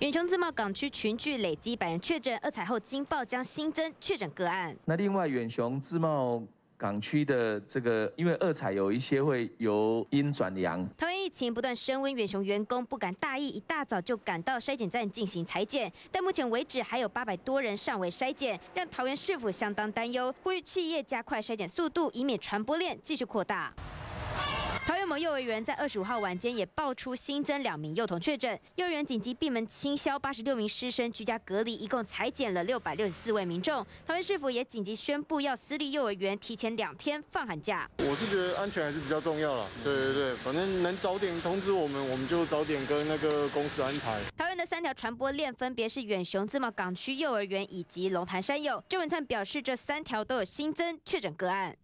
远雄自贸港区群聚累积百人确诊，二采后惊报将新增确诊个案。那另外远雄自贸。港区的这个，因为二采有一些会由阴转阳。桃园疫情不断升温，远雄员工不敢大意，一大早就赶到筛检站进行裁剪，但目前为止还有八百多人尚未筛检，让桃园市府相当担忧，呼吁企业加快筛检速度，以免传播链继续扩大。幼儿园在二十五号晚间也爆出新增两名幼童确诊，幼儿园紧急闭门清消八十六名师生居家隔离，一共裁减了六百六十四位民众。桃园市府也紧急宣布，要私立幼儿园提前两天放寒假。我是觉得安全还是比较重要了，对对对，反正能早点通知我们，我们就早点跟那个公司安排。桃园的三条传播链分别是远雄自贸港区幼儿园以及龙潭山友。郑文灿表示，这三条都有新增确诊个案。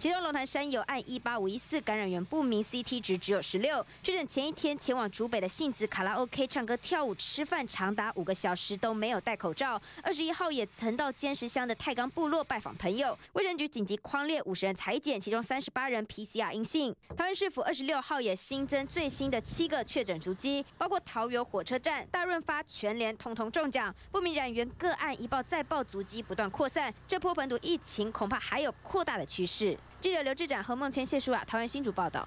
其中龙潭山有按一八五一四感染源不明，CT 值只有十六。确诊前一天前往竹北的杏子卡拉 OK 唱歌跳舞吃饭长达五个小时都没有戴口罩。二十一号也曾到尖石乡的太钢部落拜访朋友。卫生局紧急框列五十人裁剪，其中三十八人 PCR 阴性。桃园市府二十六号也新增最新的七个确诊足迹，包括桃园火车站、大润发、全联通通中奖。不明染源个案一报再报，足迹不断扩散，这波本土疫情恐怕还有扩大的趋势。记者刘志展和孟千谢舒雅，桃园新主报道。